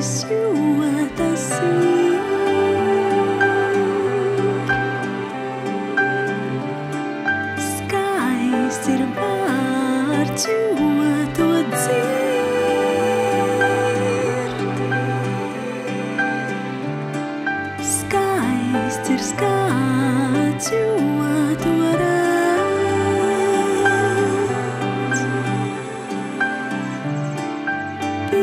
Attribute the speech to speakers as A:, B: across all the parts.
A: kiss you at the sea. Skaists ir vārds, jo to dzird. Skaists ir skats, jo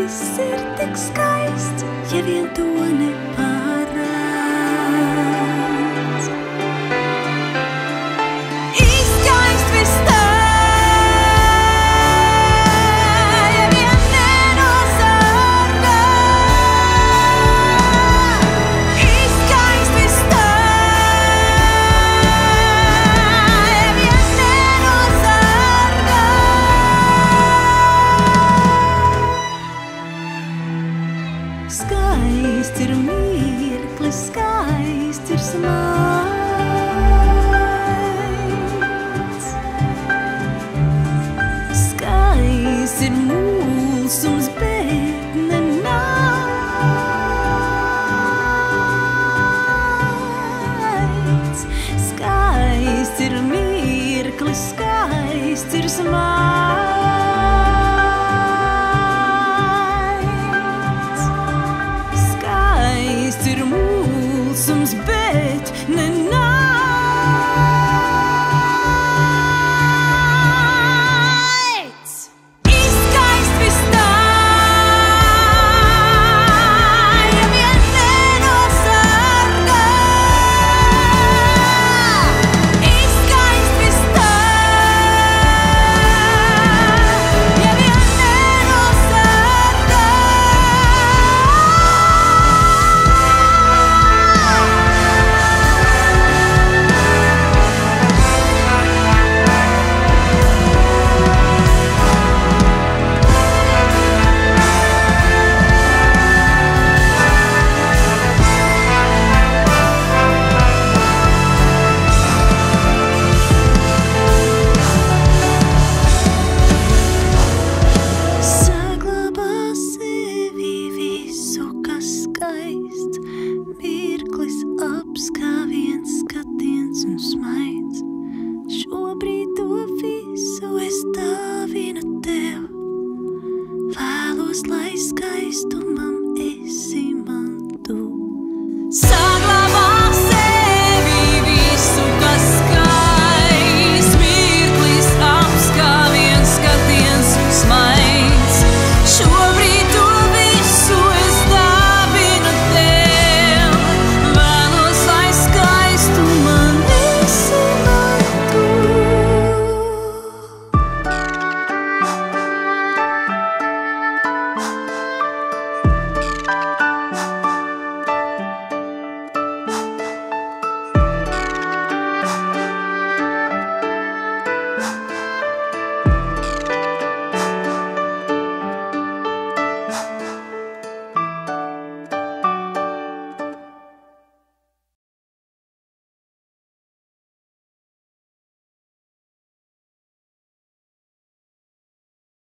A: viss ir tik skaists, ja vien to nepārāk. comes back. skaists, mirklis apskāviens, skatiens un smaids. Šobrīd to visu es dāvinu tev, vēlos, lai skaistums.